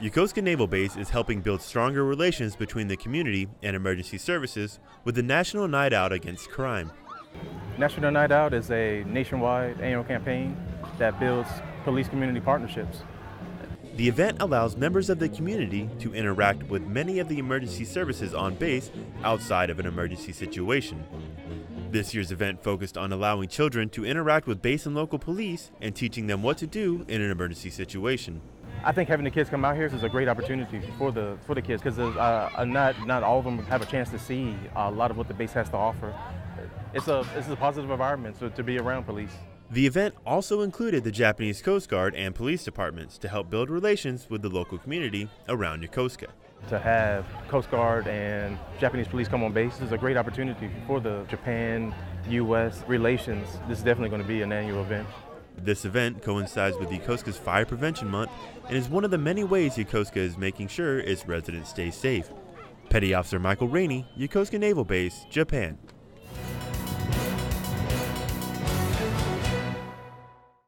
Yokosuka Naval Base is helping build stronger relations between the community and emergency services with the National Night Out Against Crime. National Night Out is a nationwide annual campaign that builds police community partnerships. The event allows members of the community to interact with many of the emergency services on base outside of an emergency situation. This year's event focused on allowing children to interact with base and local police and teaching them what to do in an emergency situation. I think having the kids come out here is a great opportunity for the for the kids because uh, not not all of them have a chance to see a lot of what the base has to offer. It's a it's a positive environment so, to be around police. The event also included the Japanese Coast Guard and police departments to help build relations with the local community around Yokosuka. To have Coast Guard and Japanese police come on base is a great opportunity for the Japan-U.S. relations. This is definitely going to be an annual event. This event coincides with Yokosuka's Fire Prevention Month and is one of the many ways Yokosuka is making sure its residents stay safe. Petty Officer Michael Raney, Yokosuka Naval Base, Japan.